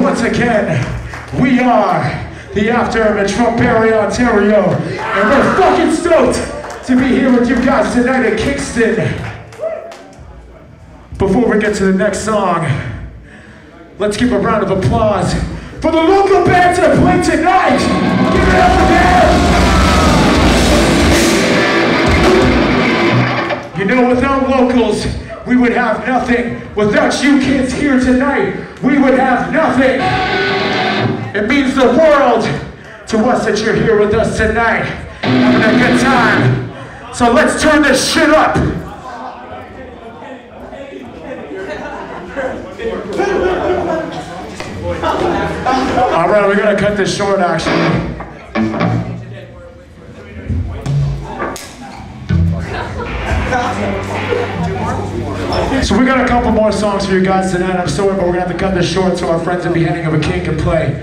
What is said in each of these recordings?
once again, we are the Afterimage from Barrie, Ontario, and we're fucking stoked to be here with you guys tonight at Kingston. Before we get to the next song, let's give a round of applause for the local bands that play tonight. Give it up for them. You know, without locals, we would have nothing. Without you kids here tonight, we would have nothing. It means the world to us that you're here with us tonight, having a good time. So let's turn this shit up. All right, we're gonna cut this short actually. So we got a couple more songs for you guys tonight. I'm sorry, but we're gonna have to cut this short so our friends at Beheading of a King can play.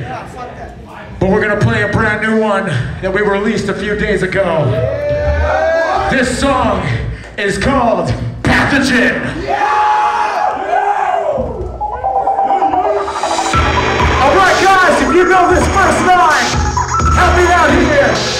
But we're gonna play a brand new one that we released a few days ago. This song is called Pathogen. All right, guys, if you know this first line, help me out here.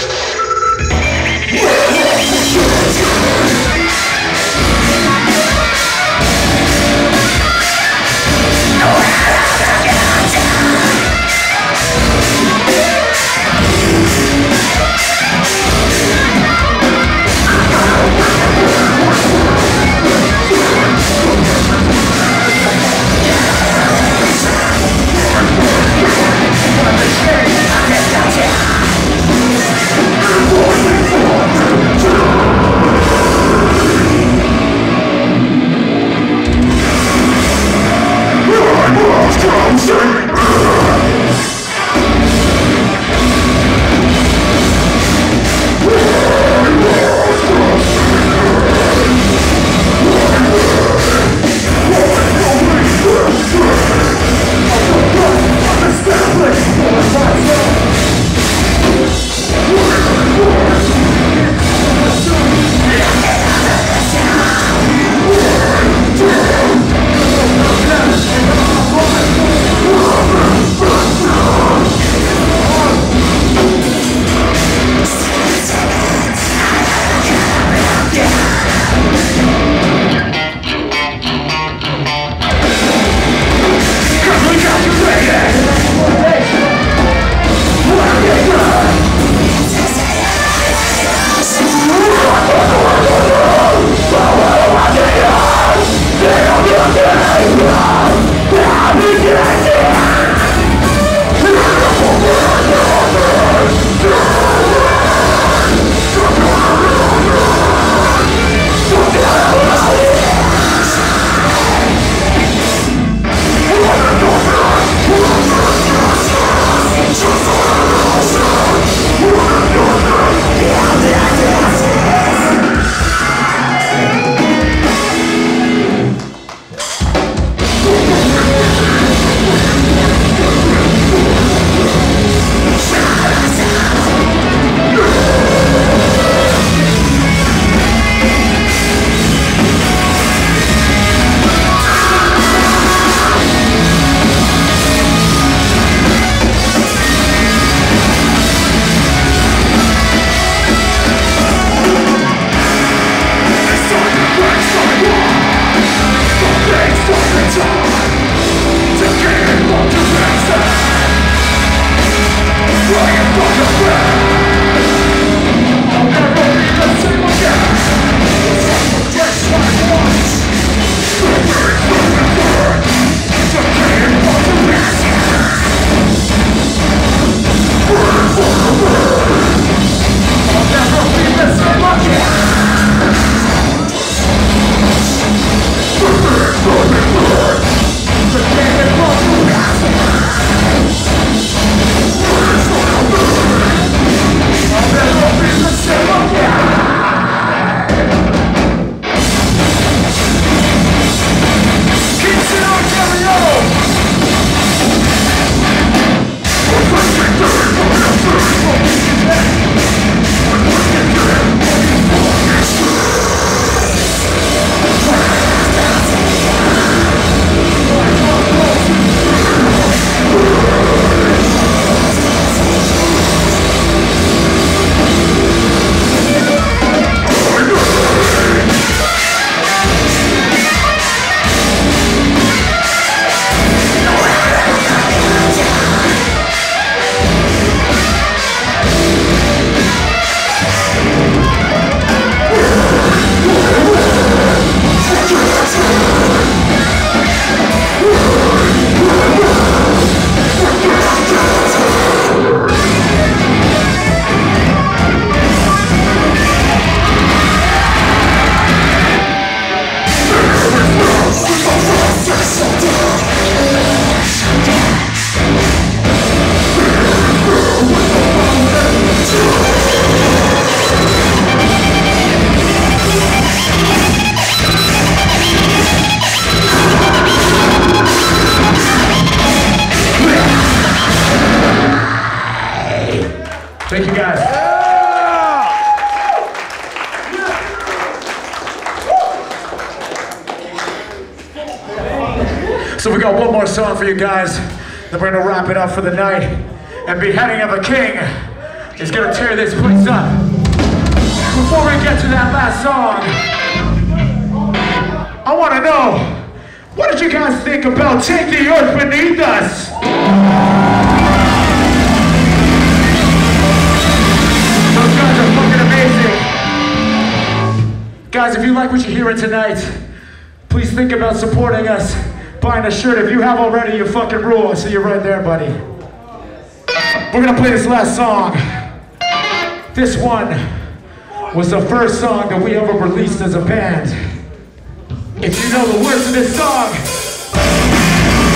Thank you guys. So we got one more song for you guys. Then we're gonna wrap it up for the night. And Beheading of a King is gonna tear this place up. Before we get to that last song, I wanna know, what did you guys think about Take the Earth Beneath Us? Guys, if you like what you're hearing tonight, please think about supporting us, buying a shirt. If you have already, you fucking rule. I see you right there, buddy. We're gonna play this last song. This one was the first song that we ever released as a band. If you know the words of this song,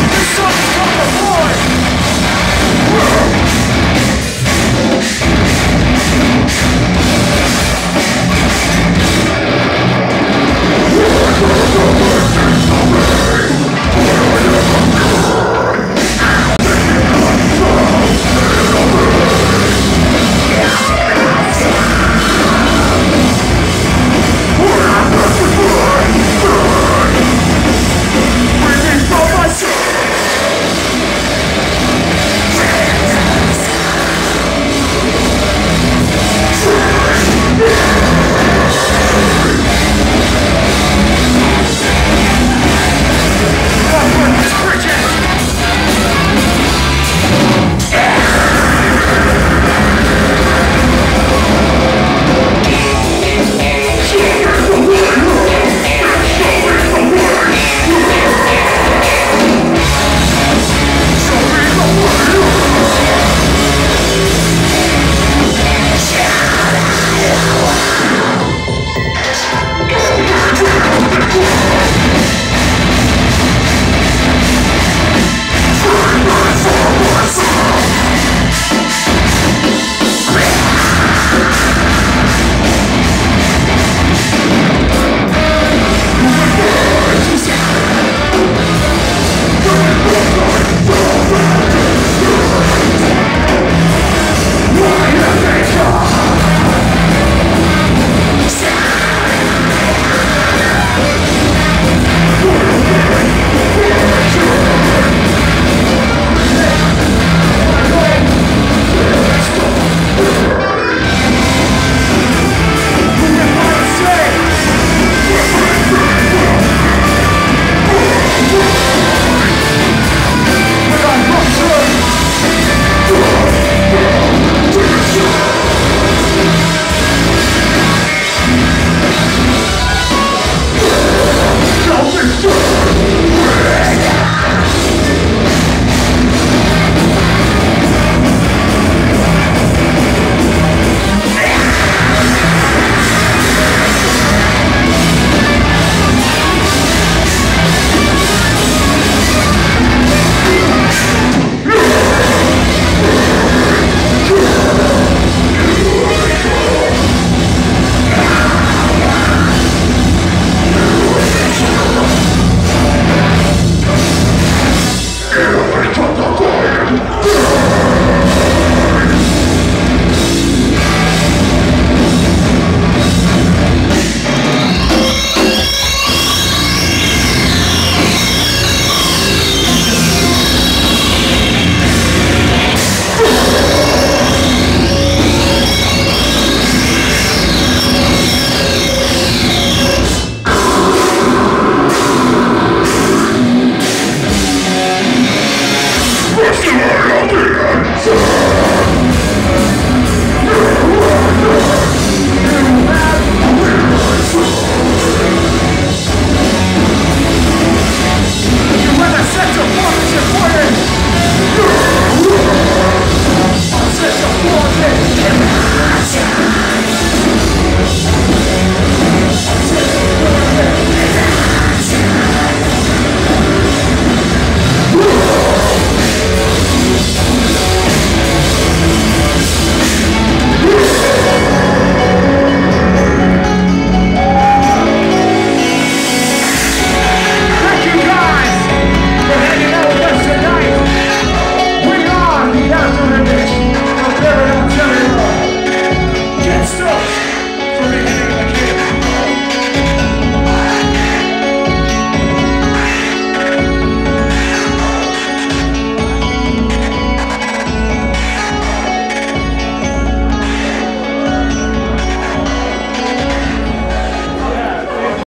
this song is called The Lord.